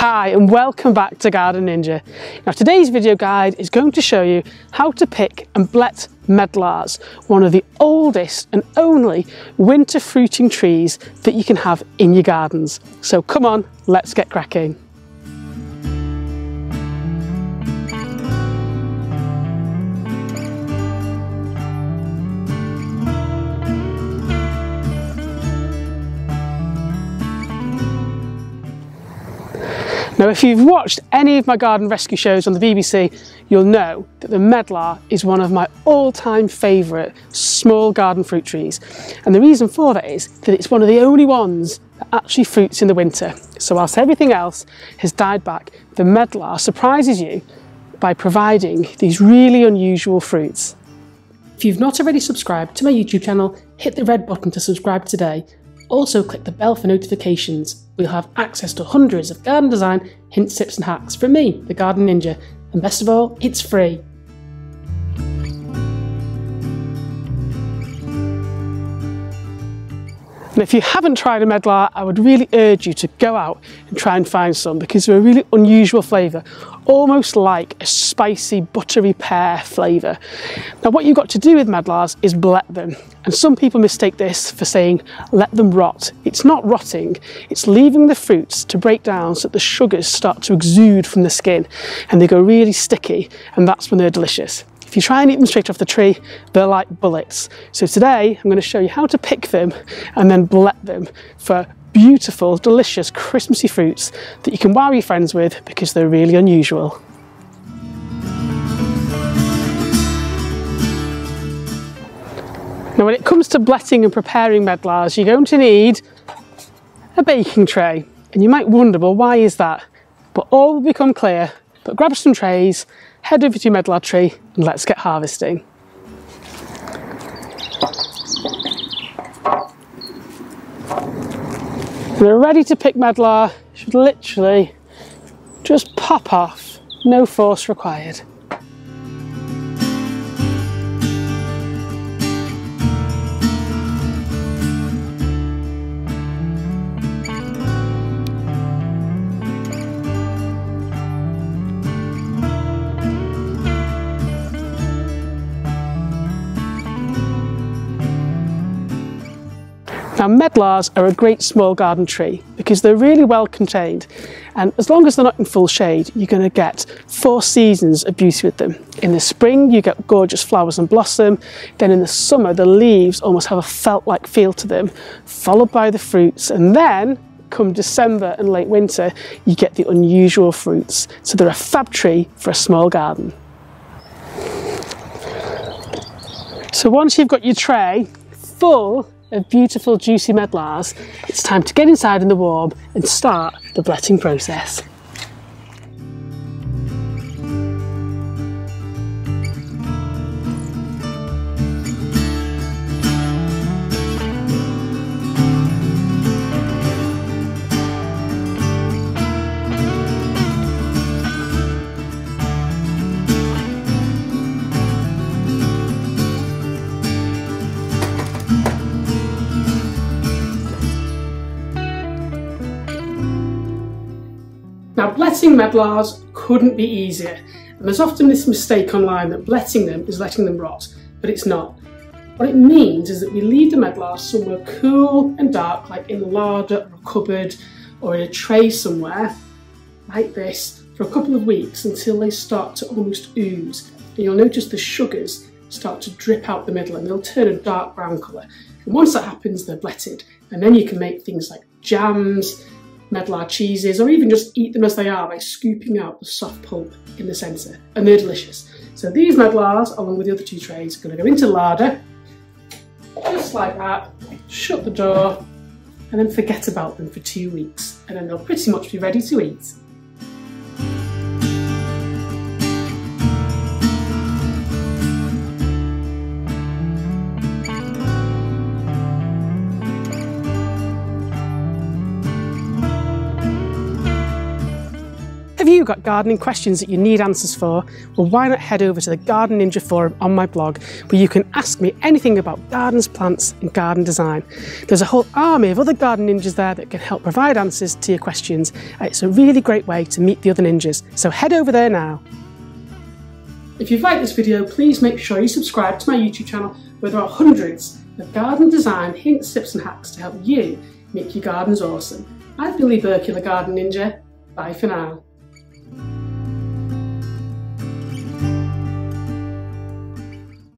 Hi and welcome back to Garden Ninja. Now today's video guide is going to show you how to pick and blet medlars, one of the oldest and only winter fruiting trees that you can have in your gardens. So come on, let's get cracking. Now, if you've watched any of my garden rescue shows on the BBC, you'll know that the medlar is one of my all-time favourite small garden fruit trees. And the reason for that is that it's one of the only ones that actually fruits in the winter. So whilst everything else has died back, the medlar surprises you by providing these really unusual fruits. If you've not already subscribed to my YouTube channel, hit the red button to subscribe today also click the bell for notifications. We'll have access to hundreds of garden design hints, tips and hacks from me, the Garden Ninja. And best of all, it's free. And if you haven't tried a medlar, I would really urge you to go out and try and find some because they're a really unusual flavour, almost like a spicy buttery pear flavour. Now what you've got to do with medlars is blet them. And some people mistake this for saying let them rot. It's not rotting, it's leaving the fruits to break down so that the sugars start to exude from the skin and they go really sticky and that's when they're delicious. If you try and eat them straight off the tree, they're like bullets. So today I'm going to show you how to pick them and then blet them for beautiful, delicious, Christmassy fruits that you can wow your friends with because they're really unusual. Now when it comes to bletting and preparing medlars, you're going to need a baking tray. And you might wonder, well, why is that? But all will become clear. But grab some trays head over to your medlar tree and let's get harvesting. We're ready to pick medlar, should literally just pop off, no force required. Now medlars are a great small garden tree because they're really well contained and as long as they're not in full shade you're going to get four seasons of beauty with them. In the spring you get gorgeous flowers and blossom, then in the summer the leaves almost have a felt-like feel to them, followed by the fruits and then come December and late winter you get the unusual fruits. So they're a fab tree for a small garden. So once you've got your tray full of beautiful juicy medlars, it's time to get inside in the warm and start the bletting process. Now bletting medlars couldn't be easier and there's often this mistake online that bletting them is letting them rot, but it's not. What it means is that we leave the medlars somewhere cool and dark like in a larder or a cupboard or in a tray somewhere like this for a couple of weeks until they start to almost ooze and you'll notice the sugars start to drip out the middle and they'll turn a dark brown colour. And once that happens, they're bletted. And then you can make things like jams, medlar cheeses, or even just eat them as they are by scooping out the soft pulp in the centre, and they're delicious. So these medlars, along with the other two trays, are going to go into larder, just like that, shut the door, and then forget about them for two weeks, and then they'll pretty much be ready to eat. You got gardening questions that you need answers for, well, why not head over to the Garden Ninja forum on my blog where you can ask me anything about gardens, plants, and garden design. There's a whole army of other garden ninjas there that can help provide answers to your questions. Uh, it's a really great way to meet the other ninjas, so head over there now. If you've liked this video, please make sure you subscribe to my YouTube channel where there are hundreds of garden design hints, tips and hacks to help you make your gardens awesome. I've been Lee the Garden Ninja. Bye for now.